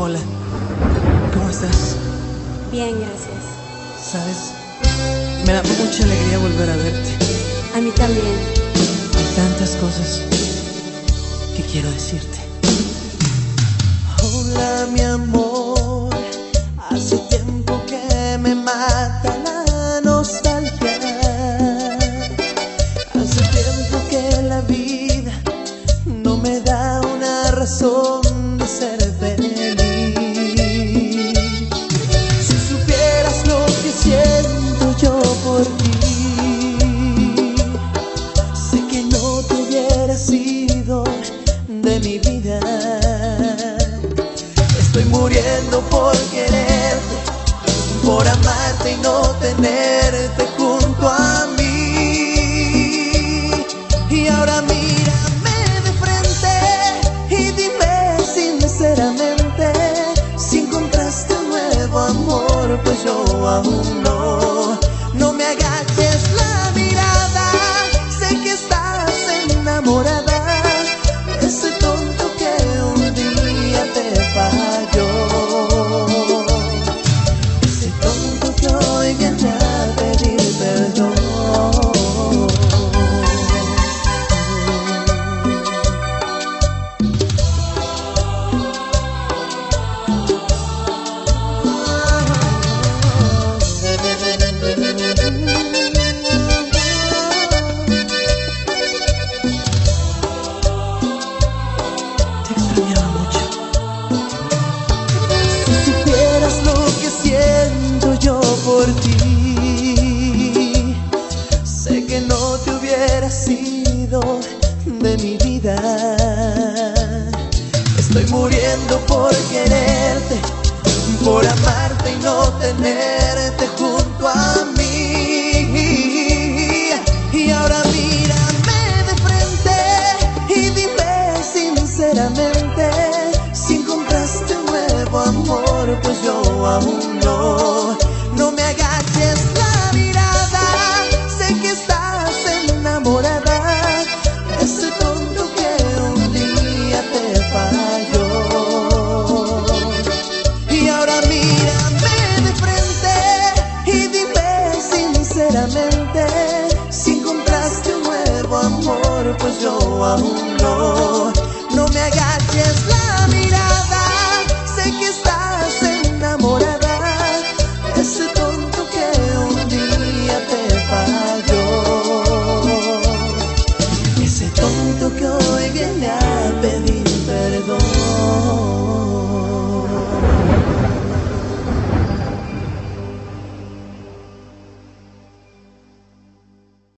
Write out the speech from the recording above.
Hola, ¿cómo estás? Bien, gracias. ¿Sabes? Me da mucha alegría volver a verte. A mí también. Hay tantas cosas que quiero decirte. Hola, mi amor. Por amarte y no tenerte junto a mí. Y ahora mírame de frente y dime sinceramente si encontraste nuevo amor, pues yo aún sé que no te hubiera sido de mi vida. Sinceramente si encontraste un nuevo amor, pues yo aún no. No me agaches la mirada, sé que estás enamorada. Ese tonto que un día te falló. Y ahora mírame de frente y dime sinceramente si encontraste un nuevo amor, pues yo aún. No